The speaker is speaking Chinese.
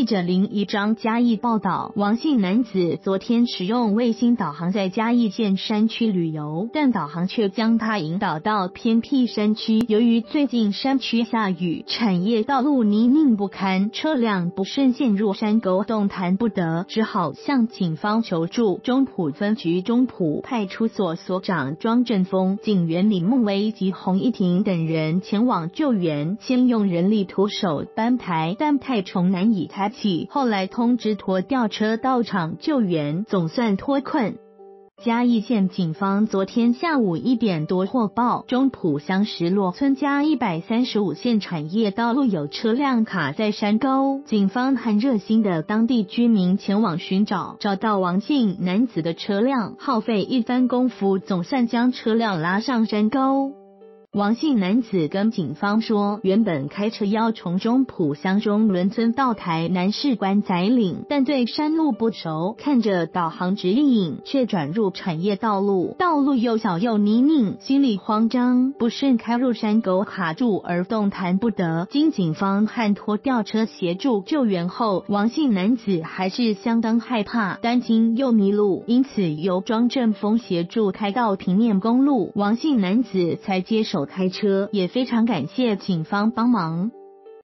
记者林一章嘉义报道，王姓男子昨天使用卫星导航在嘉义县山区旅游，但导航却将他引导到偏僻山区。由于最近山区下雨，产业道路泥泞不堪，车辆不慎陷入山沟，动弹不得，只好向警方求助。中埔分局中埔派出所所长庄振峰、警员李梦威及洪一婷等人前往救援，先用人力徒手搬抬，但太重难以抬起，后来通知拖吊车到场救援，总算脱困。嘉义县警方昨天下午一点多获报，中埔乡石落村加一百三十五线产业道路有车辆卡在山沟，警方和热心的当地居民前往寻找，找到王姓男子的车辆，耗费一番功夫，总算将车辆拉上山沟。王姓男子跟警方说，原本开车要从中埔乡中仑村到台南市关仔岭，但对山路不熟，看着导航指引，却转入产业道路，道路又小又泥泞，心里慌张，不慎开入山沟卡住而动弹不得。经警方和拖吊车协助救援后，王姓男子还是相当害怕、担心又迷路，因此由庄正峰协助开到平面公路，王姓男子才接手手。开车也非常感谢警方帮忙。